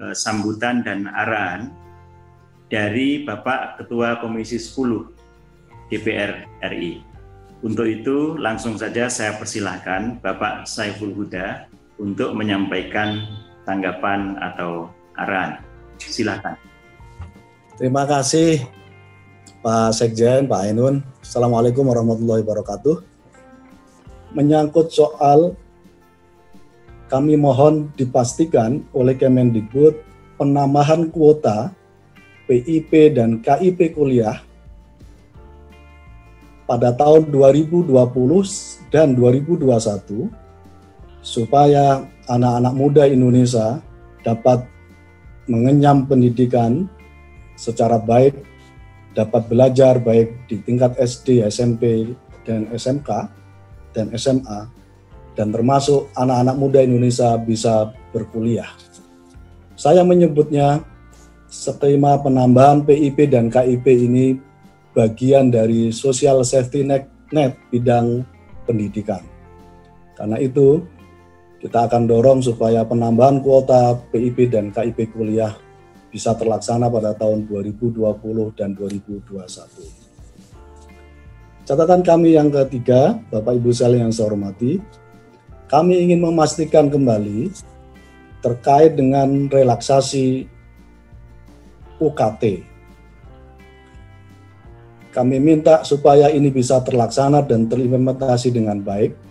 uh, sambutan dan arahan dari Bapak Ketua Komisi 10 DPR RI. Untuk itu langsung saja saya persilahkan Bapak Saiful Huda untuk menyampaikan tanggapan atau arahan. Silakan. Terima kasih Pak Sekjen, Pak Ainun. Assalamualaikum warahmatullahi wabarakatuh. Menyangkut soal kami mohon dipastikan oleh Kemendikbud penambahan kuota PIP dan KIP kuliah pada tahun 2020 dan 2021 supaya anak-anak muda Indonesia dapat mengenyam pendidikan secara baik, dapat belajar baik di tingkat SD, SMP, dan SMK, dan SMA, dan termasuk anak-anak muda Indonesia bisa berkuliah. Saya menyebutnya skema penambahan PIP dan KIP ini bagian dari social safety net, net bidang pendidikan. Karena itu, kita akan dorong supaya penambahan kuota PIP dan KIP kuliah bisa terlaksana pada tahun 2020 dan 2021. Catatan kami yang ketiga, Bapak Ibu sekalian yang saya hormati, kami ingin memastikan kembali terkait dengan relaksasi UKT. Kami minta supaya ini bisa terlaksana dan terimplementasi dengan baik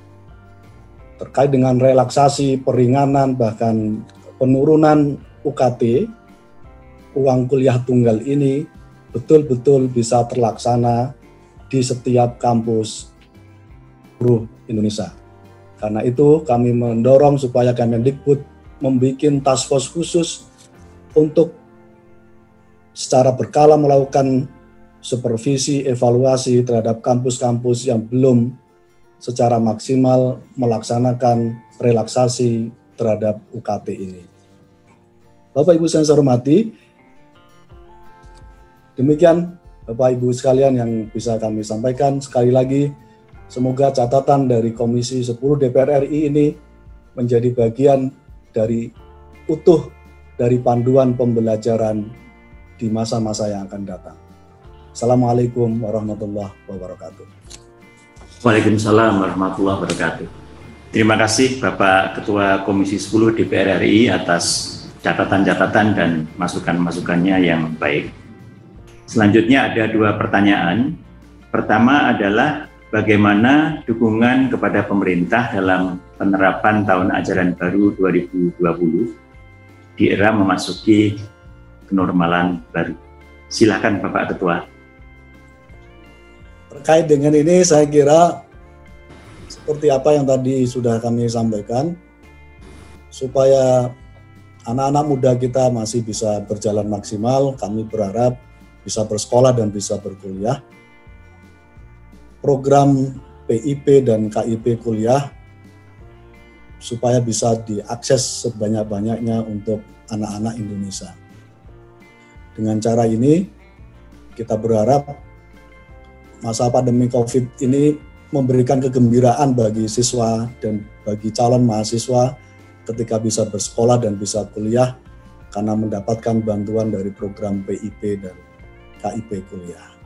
terkait dengan relaksasi, peringanan, bahkan penurunan UKT, uang kuliah tunggal ini betul-betul bisa terlaksana di setiap kampus guru Indonesia. Karena itu kami mendorong supaya Kemendikbud membuat task force khusus untuk secara berkala melakukan supervisi evaluasi terhadap kampus-kampus yang belum secara maksimal melaksanakan relaksasi terhadap UKT ini. Bapak Ibu saya hormati, demikian Bapak Ibu sekalian yang bisa kami sampaikan sekali lagi Semoga catatan dari Komisi 10 DPR RI ini menjadi bagian dari utuh dari panduan pembelajaran di masa-masa yang akan datang. Assalamualaikum warahmatullahi wabarakatuh. Waalaikumsalam warahmatullahi wabarakatuh. Terima kasih Bapak Ketua Komisi 10 DPR RI atas catatan-catatan dan masukan-masukannya yang baik. Selanjutnya ada dua pertanyaan. Pertama adalah bagaimana dukungan kepada pemerintah dalam penerapan tahun ajaran baru 2020 di era memasuki kenormalan baru. Silakan Bapak Ketua. Terkait dengan ini saya kira seperti apa yang tadi sudah kami sampaikan supaya anak-anak muda kita masih bisa berjalan maksimal, kami berharap bisa bersekolah dan bisa berkuliah program PIP dan KIP kuliah supaya bisa diakses sebanyak-banyaknya untuk anak-anak Indonesia. Dengan cara ini, kita berharap masa pandemi COVID ini memberikan kegembiraan bagi siswa dan bagi calon mahasiswa ketika bisa bersekolah dan bisa kuliah karena mendapatkan bantuan dari program PIP dan KIP kuliah.